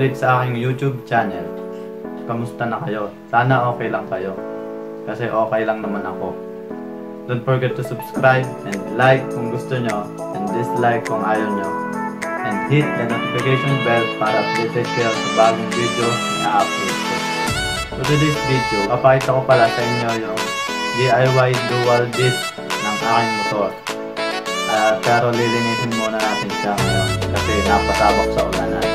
ulit sa aking YouTube channel. Kamusta na kayo? Sana okay lang kayo. Kasi okay lang naman ako. Don't forget to subscribe and like kung gusto nyo and dislike kung ayaw nyo. And hit the notification bell para updated kayo sa bagong video na upload ko. So today's video, papakita ko pala sa inyo yung DIY dual disc ng aking motor. Ah, pero lilinisin muna natin siya ngayon kasi napasabak sa ulanan.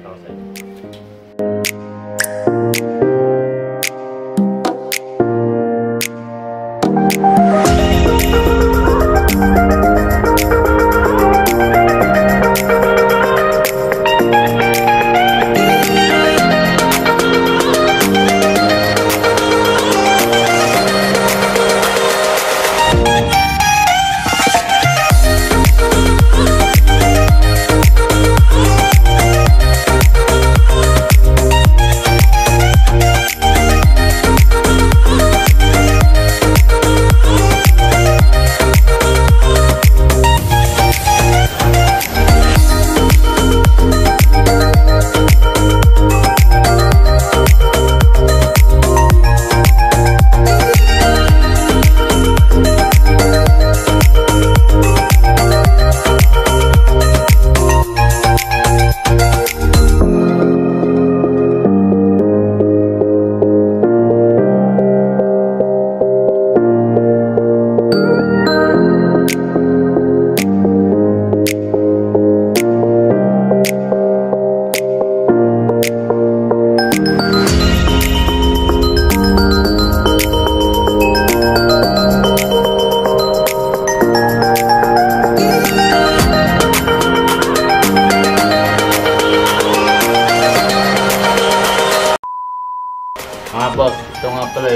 Papakita ko sa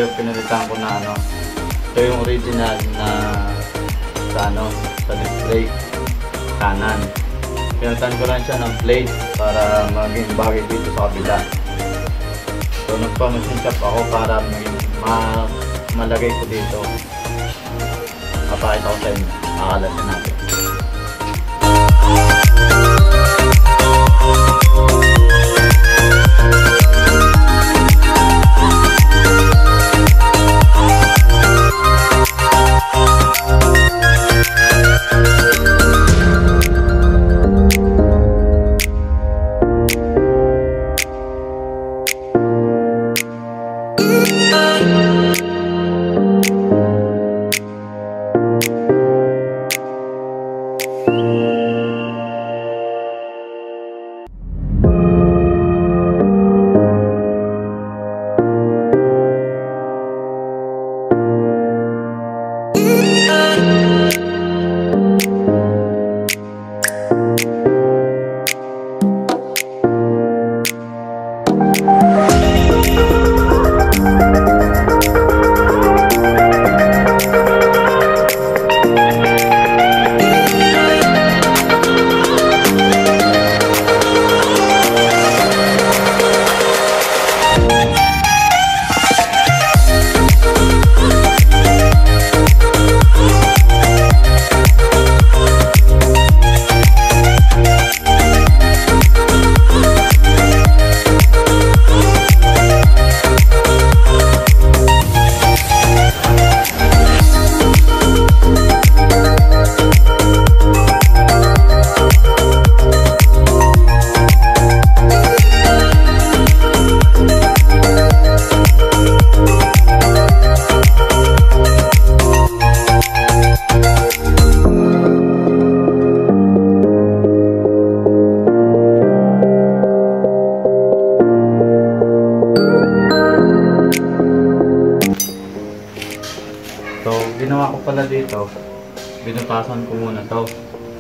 yung pinalitan ko na ano. Ito yung original na sa ano, sa display kanan. Pinalitan ko lang siya ng plate para maging bagay dito sa kabila. So nagpa-machine shop ako para maging ma malagay ko dito. Papakita ko sa inyo. Akalasin natin. So, binutasan ko muna to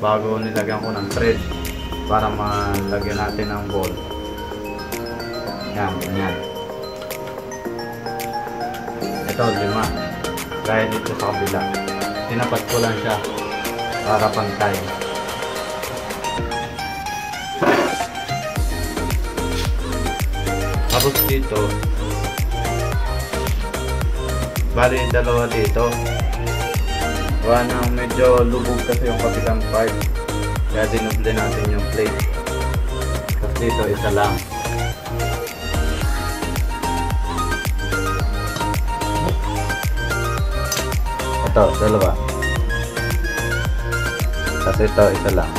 bago nilagyan ko ng thread para malagyan natin ng ball. Yan, ganyan. Ito, lima. Gaya dito sa kabila. Tinapat ko lang siya para pantay. Tapos dito, Bali, dalawa dito. Gawa nang medyo lubog kasi yung kabilang part. Kaya dinuble natin yung plate. Tapos dito, isa lang. Ito, dalawa. Tapos ito, isa lang.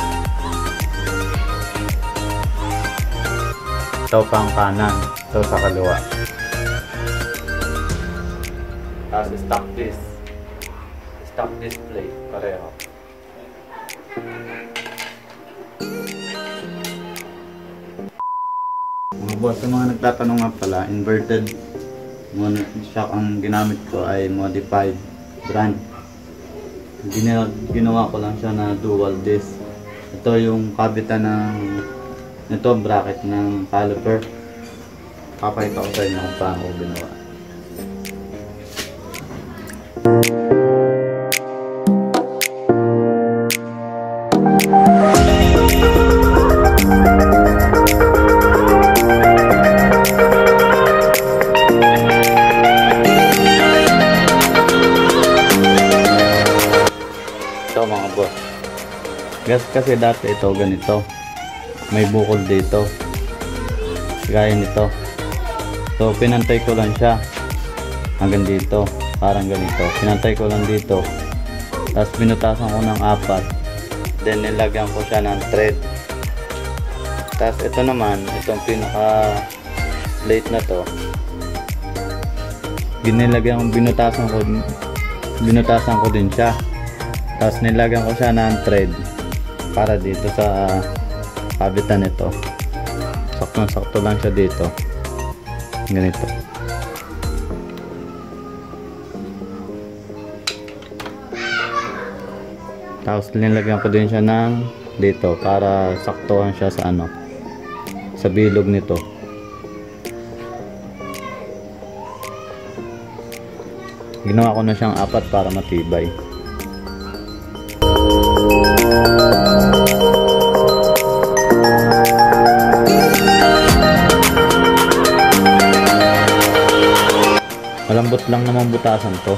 Ito pang kanan. Ito sa kaliwa. Tapos stock this. Stock display. Pareho. Mga boss, sa mga nagtatanong nga pala, inverted mono- shock ang ginamit ko ay modified brand. Gina ginawa ko lang siya na dual disc. Ito yung kabitan ng ito bracket ng caliper. Papakita ko sa inyo kung paano ko ginawa. Kasi dati ito ganito. May bukol dito. Gaya nito. So pinantay ko lang siya. Hanggang dito. Parang ganito. Pinantay ko lang dito. Tapos binutasan ko ng apat. Then nilagyan ko siya ng thread. Tapos ito naman, itong pinaka plate na to. Ginilagyan binutasan ko, binutasan ko din siya. Tapos nilagyan ko siya ng thread para dito sa kabitan nito. Sakto-sakto lang siya dito. Ganito. Tapos nilagyan ko din siya ng dito para saktuhan siya sa ano sa bilog nito. Ginawa ko na siyang apat para matibay. Malambot lang naman butasan to.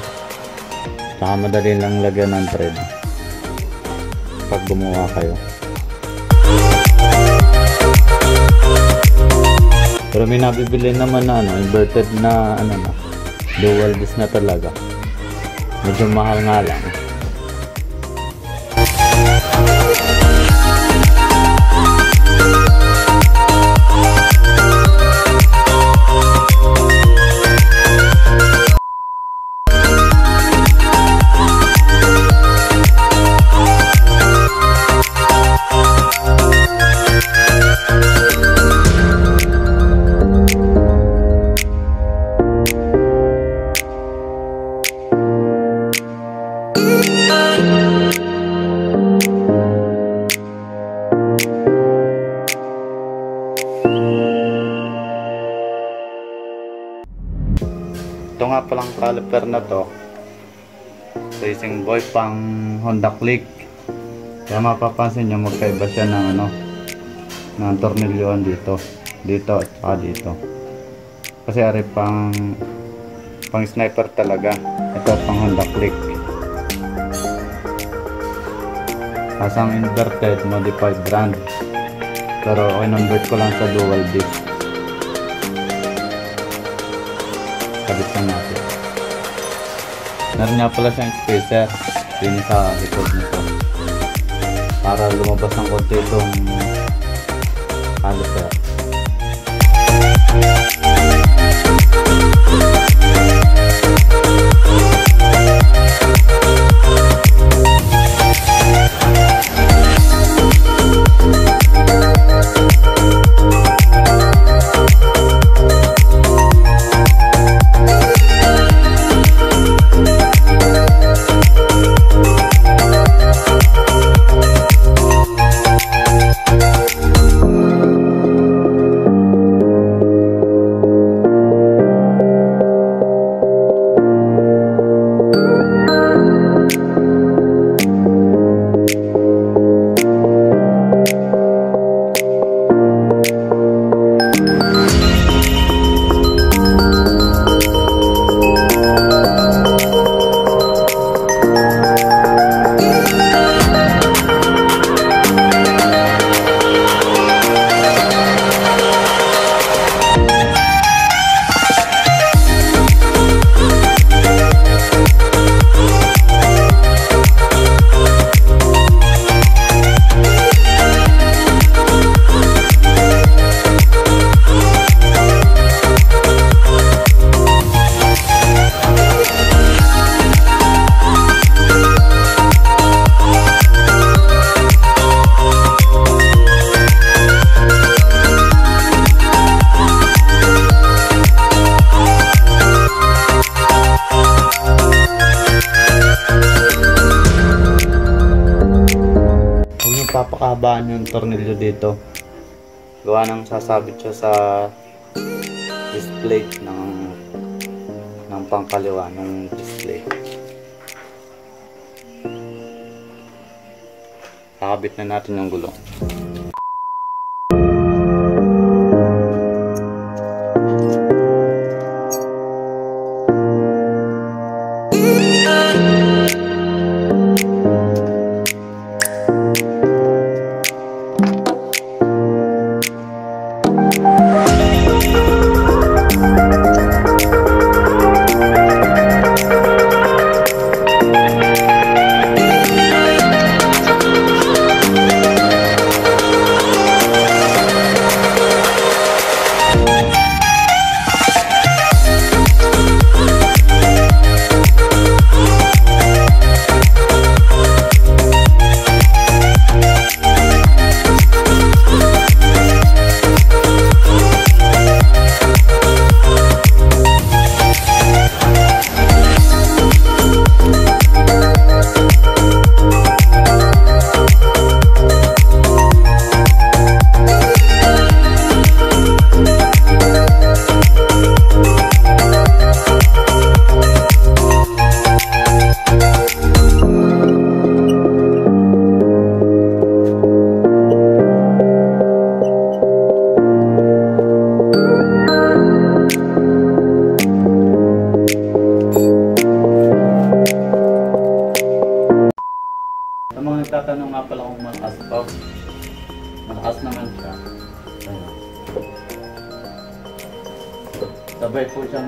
Saka madali lang lagyan ng thread. Pag gumawa kayo. Pero may nabibili naman na ano, inverted na ano na. Dual disc na talaga. Medyo mahal nga lang. Caliper na to. Racing Boy pang Honda Click. Kaya mapapansin nyo magkaiba siya ng ano ng tornilyoan dito. Dito at saka dito. Kasi ari pang pang sniper talaga. Ito pang Honda Click. Kasang inverted modified brand. Pero kinonvert ko lang sa dual disc. kabit lang natin. Meron nga pala siyang spacer din sa likod nito. Para lumabas ng konti itong caliper. Tornilyo dito. Gawa ng sasabit siya sa display ng ng pangkaliwa ng display. Kakabit na natin yung gulong.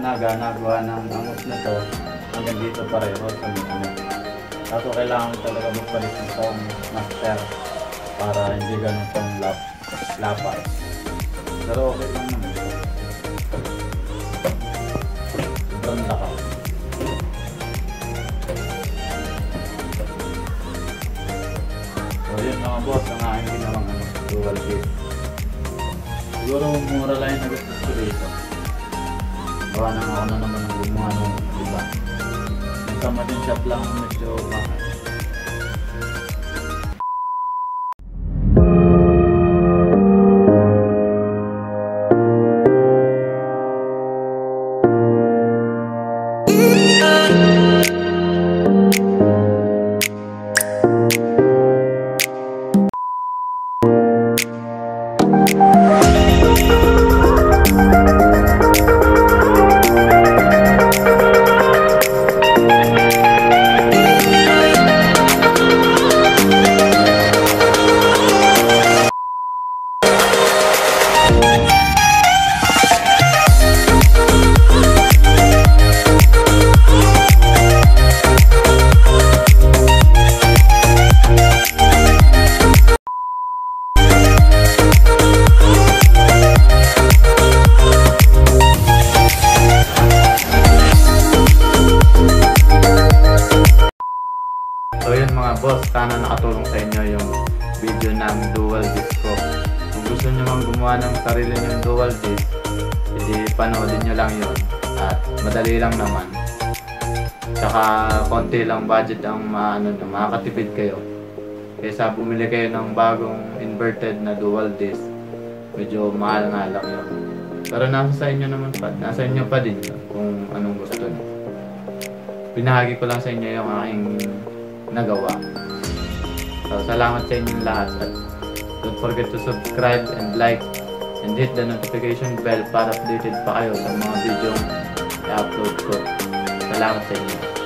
Siyang naganagawa ng amos na to hanggang dito pareho sa mga. Kaso kailangan talaga magpalit ng tong master para hindi ganun tong lap, lapas. Pero okay lang naman ito. Sobrang lakas. So yun mga boss, ang aking ginawang ano, dual base. Siguro mura lang yung ko dito. Gawa na ako na naman ng gumawa nung iba. Sa shop lang medyo mahal. Tsaka konti lang budget ang maano nyo, makakatipid kayo. Kaysa bumili kayo ng bagong inverted na dual disc, medyo mahal nga lang yun. Pero nasa sa inyo naman pa, nasa inyo pa din kung anong gusto nyo. Pinahagi ko lang sa inyo yung aking nagawa. So, salamat sa inyong lahat at don't forget to subscribe and like and hit the notification bell para updated pa kayo sa mga video i-upload ko. Salamat sa inyo.